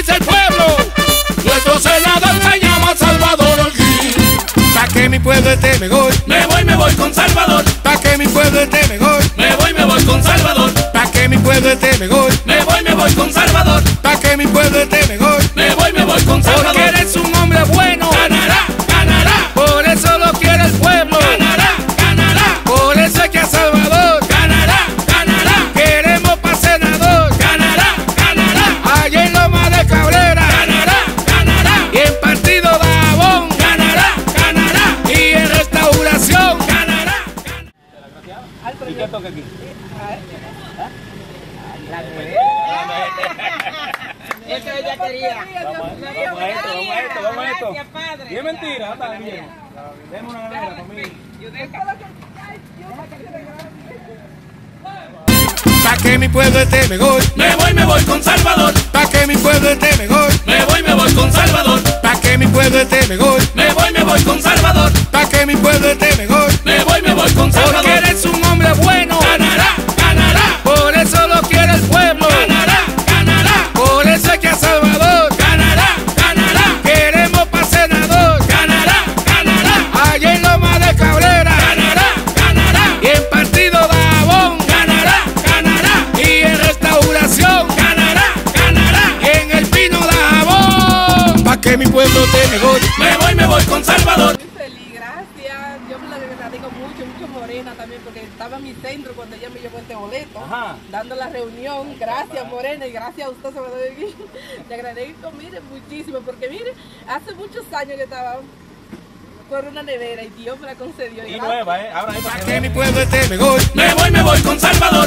dice el pueblo. Nuestro senador se llama Salvador Holguín. Pa' que mi pueblo esté mejor, Me voy, me voy con Salvador. pa' que mi pueblo esté mejor, Me voy, me voy con Salvador. pa' que mi pueblo esté mejor, Me voy, me voy con Salvador. pa' que mi pueblo esté mejor. Me voy, toca aquí? Eso ella quería. Vamos a esto, vamos a esto, vamos a esto. Y es mentira, está bien. Denme una granada conmigo. Pa' que mi pueblo esté mejor, Me voy, me voy con Salvador. pa' que mi pueblo esté mejor, Me voy, me voy con Salvador. pa' que mi pueblo esté mejor, Me voy, me voy con Salvador. pa' que mi pueblo esté mejor. Me voy, me voy con Salvador. Pueblo esté mejor. Me voy, me voy con Salvador. Muy feliz, gracias. Yo me la agradezco mucho, mucho Morena también, porque estaba en mi centro cuando ella me llevó este boleto, Ajá. dando la reunión. Gracias, Morena, y gracias a usted, Salvador. Le agradezco, mire, muchísimo, porque mire, hace muchos años que estaba por una nevera y Dios me la concedió. Y nueva, ¿eh? Ahora ahí para Pa' que que mi pueblo esté mejor. Me voy, me voy con Salvador.